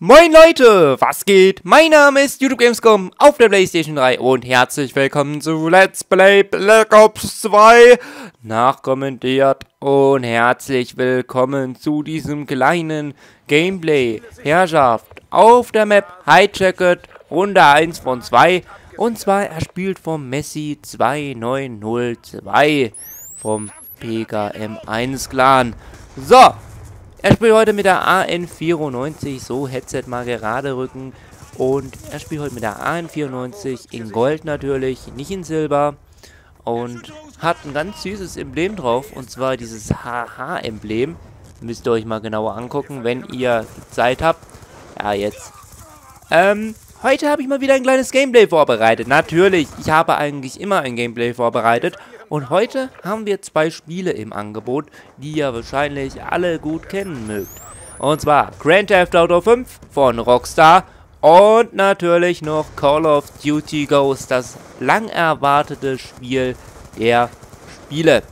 Moin Leute, was geht? Mein Name ist YouTube Gamescom auf der Playstation 3 und herzlich willkommen zu Let's Play Black Ops 2 nachkommentiert und herzlich willkommen zu diesem kleinen Gameplay Herrschaft auf der Map Hijacket Runde 1 von 2 und zwar er spielt vom Messi 2902 vom PKM1 Clan. So, er spielt heute mit der AN94, so Headset mal gerade rücken. Und er spielt heute mit der AN94 in Gold natürlich, nicht in Silber. Und hat ein ganz süßes Emblem drauf, und zwar dieses HH-Emblem. Müsst ihr euch mal genauer angucken, wenn ihr Zeit habt. Ja, jetzt. Ähm, heute habe ich mal wieder ein kleines Gameplay vorbereitet. Natürlich, ich habe eigentlich immer ein Gameplay vorbereitet. Und heute haben wir zwei Spiele im Angebot, die ihr wahrscheinlich alle gut kennen mögt. Und zwar Grand Theft Auto 5 von Rockstar und natürlich noch Call of Duty Ghost, das lang erwartete Spiel der Spiele.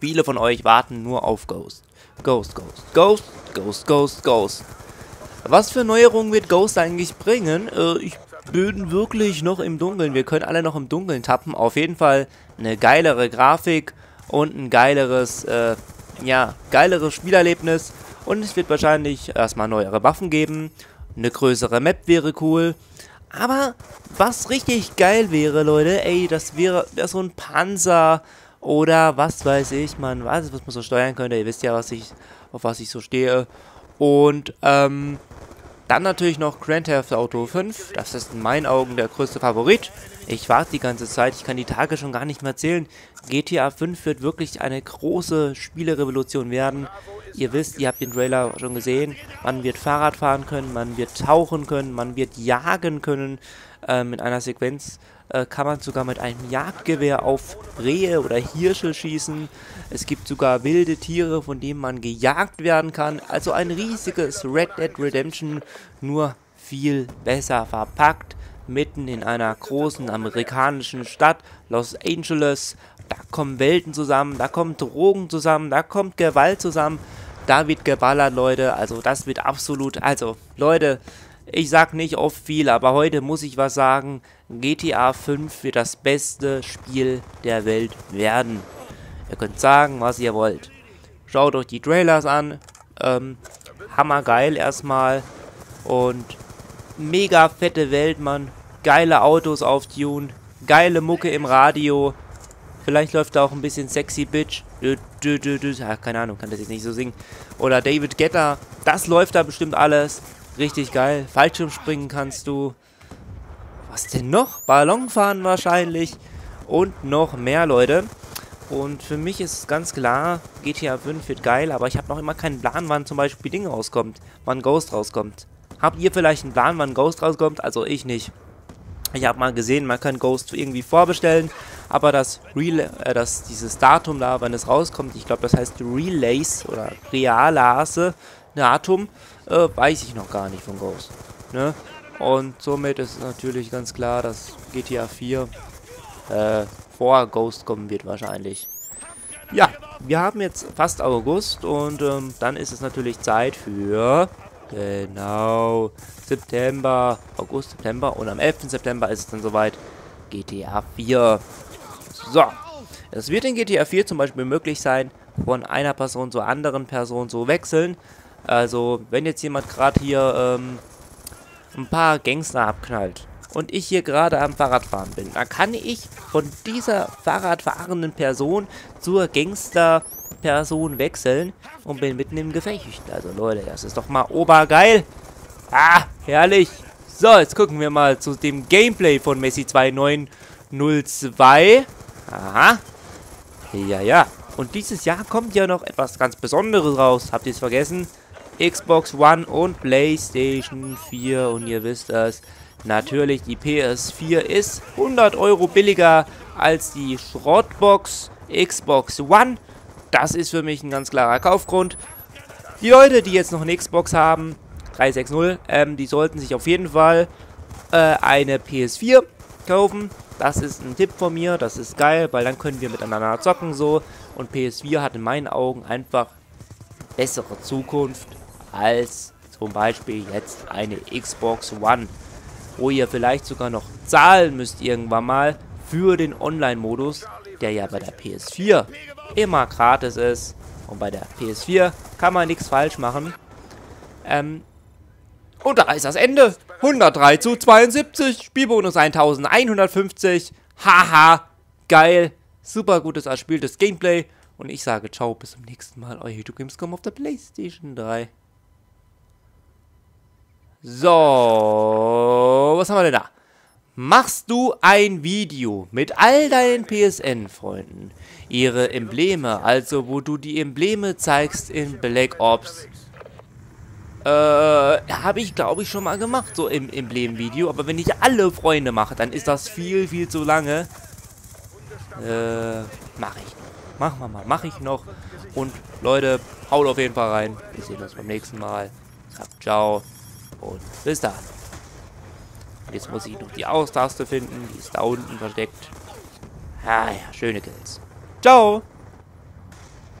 Viele von euch warten nur auf Ghost. Ghost, Ghost, Ghost, Ghost, Ghost, Ghost. Was für Neuerungen wird Ghost eigentlich bringen? Äh, ich bin wirklich noch im Dunkeln. Wir können alle noch im Dunkeln tappen. Auf jeden Fall eine geilere Grafik und ein geileres, äh, ja, geileres Spielerlebnis. Und es wird wahrscheinlich erstmal neuere Waffen geben. Eine größere Map wäre cool. Aber was richtig geil wäre, Leute, ey, das wäre, wäre so ein Panzer oder was weiß ich, man weiß, was man so steuern könnte. Ihr wisst ja, was ich, auf was ich so stehe. Und, ähm, dann natürlich noch Grand Theft Auto 5. Das ist in meinen Augen der größte Favorit. Ich warte die ganze Zeit. Ich kann die Tage schon gar nicht mehr zählen. GTA 5 wird wirklich eine große Spielerevolution werden. Ihr wisst, ihr habt den Trailer schon gesehen. Man wird Fahrrad fahren können, man wird tauchen können, man wird jagen können. Ähm, in einer Sequenz äh, kann man sogar mit einem Jagdgewehr auf Rehe oder Hirsche schießen. Es gibt sogar wilde Tiere, von denen man gejagt werden kann. Also ein riesiges Red Dead Redemption, nur viel besser verpackt. Mitten in einer großen amerikanischen Stadt, Los Angeles. Da kommen Welten zusammen, da kommen Drogen zusammen, da kommt Gewalt zusammen. Da wird geballert, Leute. Also das wird absolut... Also, Leute, ich sag nicht oft viel, aber heute muss ich was sagen. GTA 5 wird das beste Spiel der Welt werden. Ihr könnt sagen, was ihr wollt. Schaut euch die Trailers an. Ähm, hammergeil erstmal. Und mega fette Welt, Mann. Geile Autos auf Tune. Geile Mucke im Radio. Vielleicht läuft da auch ein bisschen Sexy Bitch. Ja, keine Ahnung, kann das jetzt nicht so singen. Oder David Getter. Das läuft da bestimmt alles. Richtig geil. Fallschirmspringen kannst du. Was denn noch? Ballonfahren wahrscheinlich. Und noch mehr, Leute. Und für mich ist ganz klar, GTA 5 wird geil, aber ich habe noch immer keinen Plan, wann zum Beispiel Ding rauskommt. Wann Ghost rauskommt. Habt ihr vielleicht einen Plan, wann Ghost rauskommt? Also ich nicht. Ich habe mal gesehen, man kann Ghost irgendwie vorbestellen, aber das, Relay, äh, das dieses Datum da, wann es rauskommt, ich glaube, das heißt Relays oder Realase Datum, äh, weiß ich noch gar nicht von Ghost. Ne? Und somit ist natürlich ganz klar, dass GTA 4 äh, vor Ghost kommen wird wahrscheinlich. Ja, wir haben jetzt fast August und ähm, dann ist es natürlich Zeit für genau September, August, September und am 11. September ist es dann soweit GTA 4. So, es wird in GTA 4 zum Beispiel möglich sein, von einer Person zur anderen Person zu wechseln. Also, wenn jetzt jemand gerade hier ähm, ein paar Gangster abknallt und ich hier gerade am Fahrradfahren bin, dann kann ich von dieser Fahrradfahrenden Person zur Gangster-Person wechseln und bin mitten im Gefecht. Also Leute, das ist doch mal obergeil. Ah, herrlich. So, jetzt gucken wir mal zu dem Gameplay von Messi 2902. Aha. Ja, ja. Und dieses Jahr kommt ja noch etwas ganz Besonderes raus. Habt ihr es vergessen? Xbox One und PlayStation 4 und ihr wisst es, natürlich die PS4 ist 100 Euro billiger als die Schrottbox Xbox One. Das ist für mich ein ganz klarer Kaufgrund. Die Leute, die jetzt noch eine Xbox haben, 360, ähm, die sollten sich auf jeden Fall äh, eine PS4 kaufen. Das ist ein Tipp von mir, das ist geil, weil dann können wir miteinander zocken so. Und PS4 hat in meinen Augen einfach bessere Zukunft als Zum Beispiel jetzt eine Xbox One, wo ihr vielleicht sogar noch zahlen müsst irgendwann mal für den Online-Modus, der ja bei der PS4 immer gratis ist. Und bei der PS4 kann man nichts falsch machen. Ähm, und da ist das Ende. 103 zu 72. Spielbonus 1150. Haha. Geil. Super gutes erspieltes Gameplay. Und ich sage ciao, bis zum nächsten Mal. Euer YouTube Gamescom auf der Playstation 3. So, was haben wir denn da? Machst du ein Video mit all deinen PSN-Freunden, ihre Embleme, also wo du die Embleme zeigst in Black Ops äh, habe ich, glaube ich, schon mal gemacht, so im Emblem-Video. Aber wenn ich alle Freunde mache, dann ist das viel, viel zu lange. Äh, mache ich. Machen wir mal, mache ich noch. Und Leute, haut auf jeden Fall rein. Wir sehen uns beim nächsten Mal. Ciao und bis dann. Jetzt muss ich noch die Austaste finden. Die ist da unten versteckt. Ah ja, schöne Kills. Ciao.